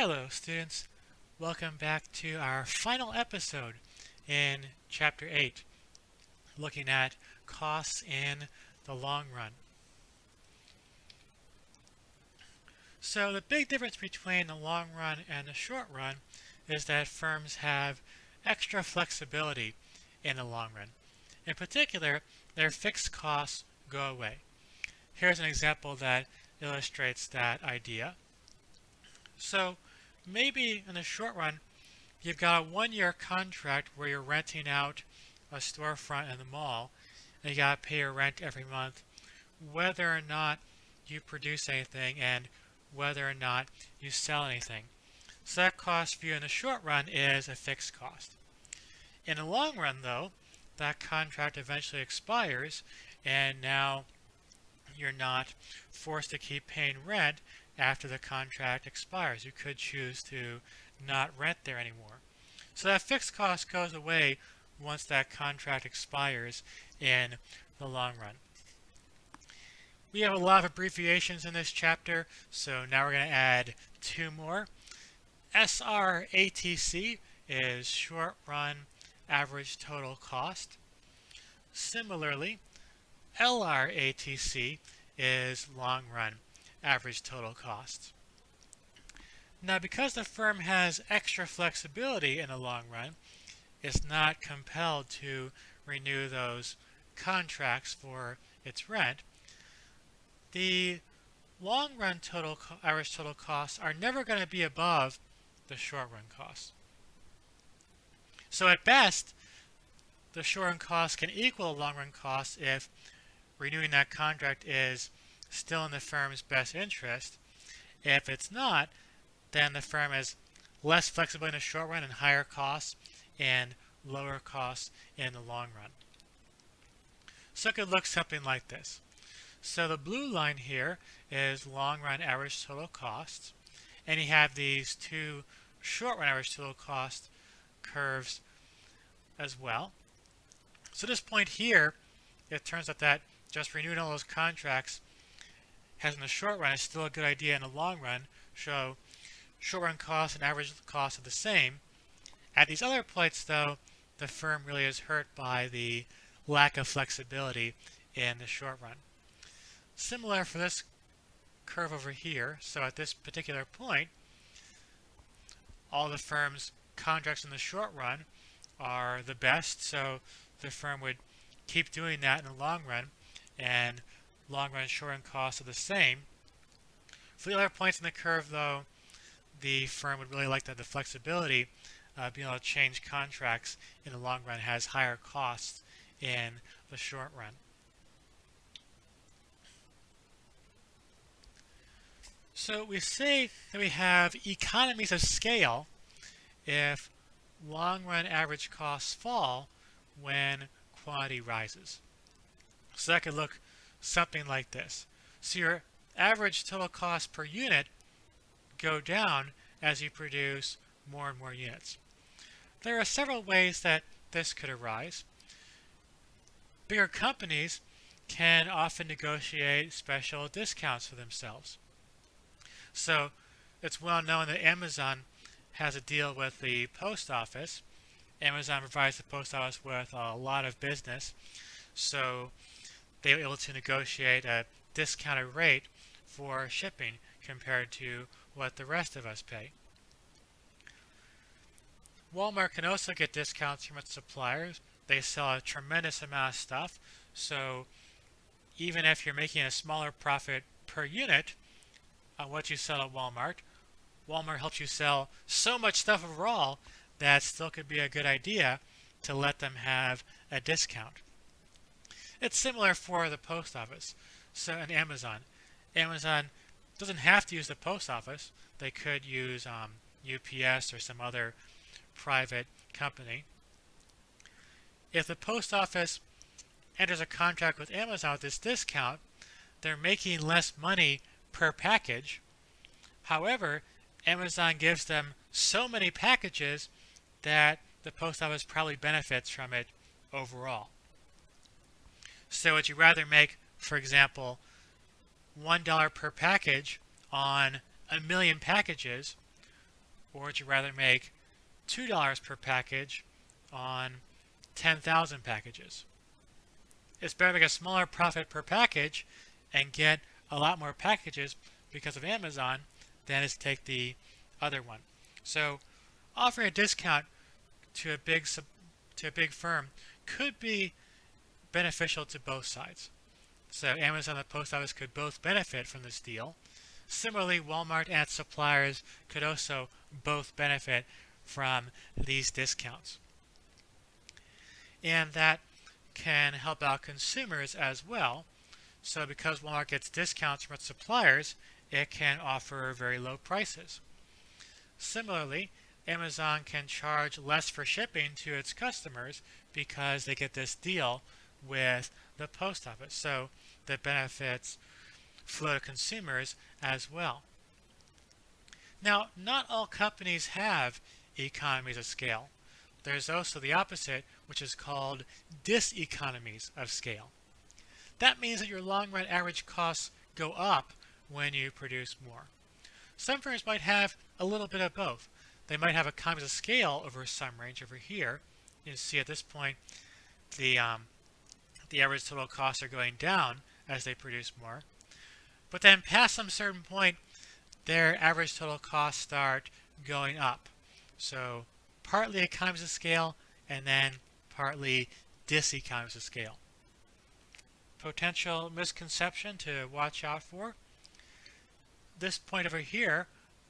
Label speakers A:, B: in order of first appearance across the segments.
A: Hello students, welcome back to our final episode in chapter 8 looking at costs in the long run. So the big difference between the long run and the short run is that firms have extra flexibility in the long run. In particular, their fixed costs go away. Here's an example that illustrates that idea. So maybe in the short run, you've got a one-year contract where you're renting out a storefront in the mall, and you got to pay your rent every month, whether or not you produce anything and whether or not you sell anything. So that cost for you in the short run is a fixed cost. In the long run, though, that contract eventually expires, and now you're not forced to keep paying rent after the contract expires. You could choose to not rent there anymore. So that fixed cost goes away once that contract expires in the long run. We have a lot of abbreviations in this chapter, so now we're going to add two more. SRATC is short run average total cost. Similarly, LRATC is long run average total cost. Now because the firm has extra flexibility in the long run, it's not compelled to renew those contracts for its rent. The long run total average total costs are never going to be above the short run costs. So at best, the short run costs can equal long run costs if renewing that contract is still in the firm's best interest. If it's not, then the firm is less flexible in the short run and higher costs and lower costs in the long run. So it could look something like this. So the blue line here is long run average total costs and you have these two short run average total cost curves as well. So this point here, it turns out that just renewing all those contracts has in the short run is still a good idea in the long run. So short run costs and average costs are the same. At these other points, though, the firm really is hurt by the lack of flexibility in the short run. Similar for this curve over here. So at this particular point, all the firm's contracts in the short run are the best. So the firm would keep doing that in the long run. And long run short run costs are the same. For the other points in the curve, though, the firm would really like to have the flexibility of being able to change contracts in the long run has higher costs in the short run. So we say that we have economies of scale if long run average costs fall when quantity rises. So that could look something like this. So your average total cost per unit go down as you produce more and more units. There are several ways that this could arise. Bigger companies can often negotiate special discounts for themselves. So it's well known that Amazon has a deal with the post office. Amazon provides the post office with a lot of business. So they were able to negotiate a discounted rate for shipping compared to what the rest of us pay. Walmart can also get discounts from its suppliers. They sell a tremendous amount of stuff, so even if you're making a smaller profit per unit on what you sell at Walmart, Walmart helps you sell so much stuff overall that still could be a good idea to let them have a discount. It's similar for the post office. So in Amazon, Amazon doesn't have to use the post office. They could use um, UPS or some other private company. If the post office enters a contract with Amazon with this discount, they're making less money per package. However, Amazon gives them so many packages that the post office probably benefits from it overall. So would you rather make, for example, $1 per package on a million packages, or would you rather make $2 per package on 10,000 packages? It's better to make a smaller profit per package and get a lot more packages because of Amazon than is take the other one. So offering a discount to a big to a big firm could be beneficial to both sides. So Amazon and the post office could both benefit from this deal. Similarly, Walmart and suppliers could also both benefit from these discounts. And that can help out consumers as well. So because Walmart gets discounts from its suppliers, it can offer very low prices. Similarly, Amazon can charge less for shipping to its customers because they get this deal with the post office. So the benefits flow to consumers as well. Now, not all companies have economies of scale. There's also the opposite, which is called diseconomies of scale. That means that your long run average costs go up when you produce more. Some firms might have a little bit of both. They might have economies of scale over some range over here. You see at this point the um, the average total costs are going down as they produce more. But then past some certain point, their average total costs start going up. So partly economies of scale and then partly diseconomies of scale. Potential misconception to watch out for. This point over here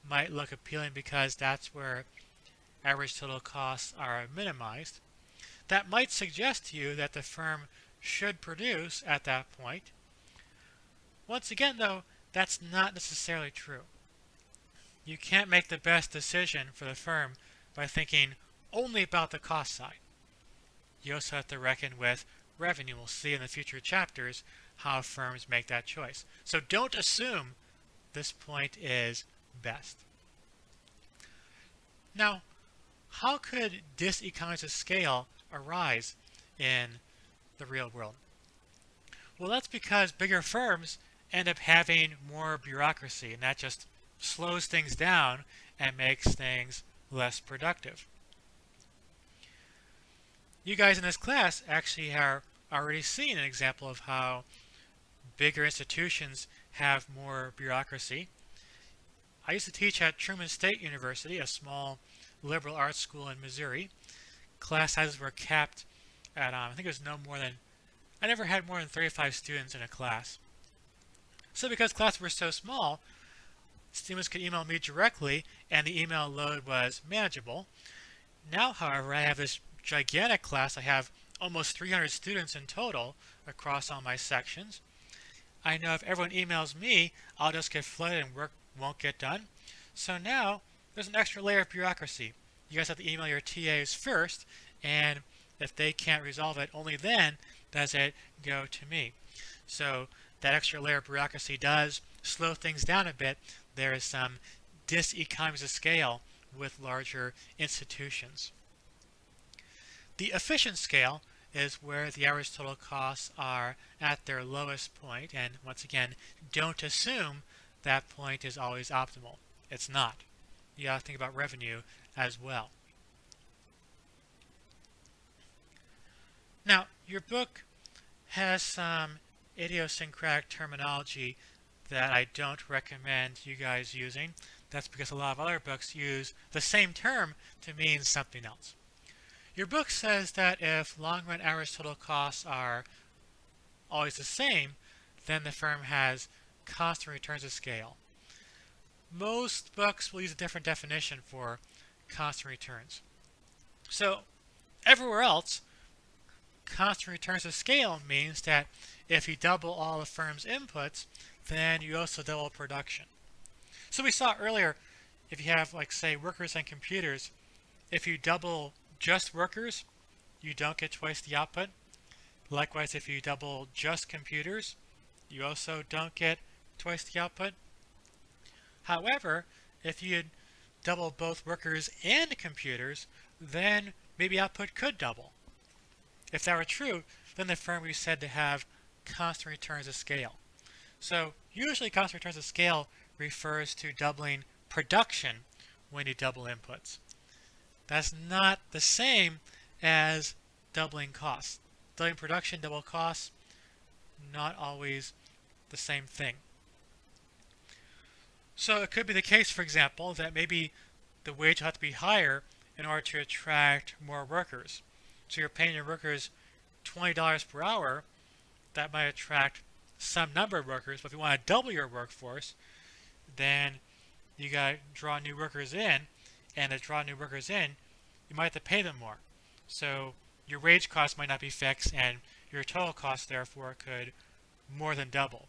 A: might look appealing because that's where average total costs are minimized. That might suggest to you that the firm should produce at that point. Once again, though, that's not necessarily true. You can't make the best decision for the firm by thinking only about the cost side. You also have to reckon with revenue. We'll see in the future chapters how firms make that choice. So don't assume this point is best. Now, how could diseconomies of scale arise in the real world? Well, that's because bigger firms end up having more bureaucracy, and that just slows things down and makes things less productive. You guys in this class actually are already seen an example of how bigger institutions have more bureaucracy. I used to teach at Truman State University, a small liberal arts school in Missouri. Class sizes were capped at, um, I think it was no more than, I never had more than 35 students in a class. So because classes were so small, students could email me directly and the email load was manageable. Now, however, I have this gigantic class. I have almost 300 students in total across all my sections. I know if everyone emails me, I'll just get flooded and work won't get done. So now there's an extra layer of bureaucracy. You guys have to email your TAs first, and if they can't resolve it, only then does it go to me. So that extra layer of bureaucracy does slow things down a bit. There is some diseconomies of scale with larger institutions. The efficient scale is where the average total costs are at their lowest point. point, and once again, don't assume that point is always optimal. It's not. You have to think about revenue as well. Now, your book has some idiosyncratic terminology that I don't recommend you guys using. That's because a lot of other books use the same term to mean something else. Your book says that if long-run average total costs are always the same, then the firm has constant returns of scale. Most books will use a different definition for constant returns. So everywhere else, constant returns of scale means that if you double all the firm's inputs, then you also double production. So we saw earlier, if you have, like, say, workers and computers, if you double just workers, you don't get twice the output. Likewise, if you double just computers, you also don't get twice the output. However, if you double both workers and computers, then maybe output could double. If that were true, then the firm would be said to have constant returns of scale. So usually constant returns of scale refers to doubling production when you double inputs. That's not the same as doubling costs. Doubling production, double costs, not always the same thing. So it could be the case, for example, that maybe the wage ought to be higher in order to attract more workers. So you're paying your workers $20 per hour, that might attract some number of workers, but if you want to double your workforce, then you got to draw new workers in, and to draw new workers in, you might have to pay them more. So your wage cost might not be fixed, and your total cost, therefore, could more than double.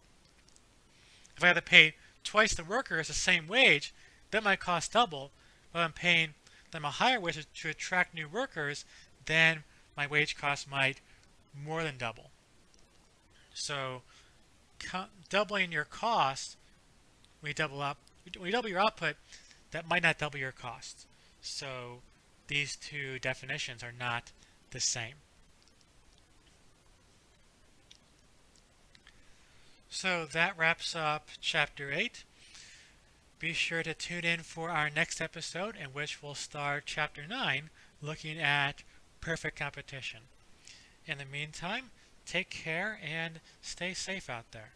A: If I have to pay twice the workers the same wage, that might cost double, but I'm paying them a higher wage to attract new workers, then my wage cost might more than double. So doubling your cost, you double up, when you double your output, that might not double your cost. So these two definitions are not the same. So that wraps up chapter 8. Be sure to tune in for our next episode in which we'll start chapter 9 looking at perfect competition. In the meantime, take care and stay safe out there.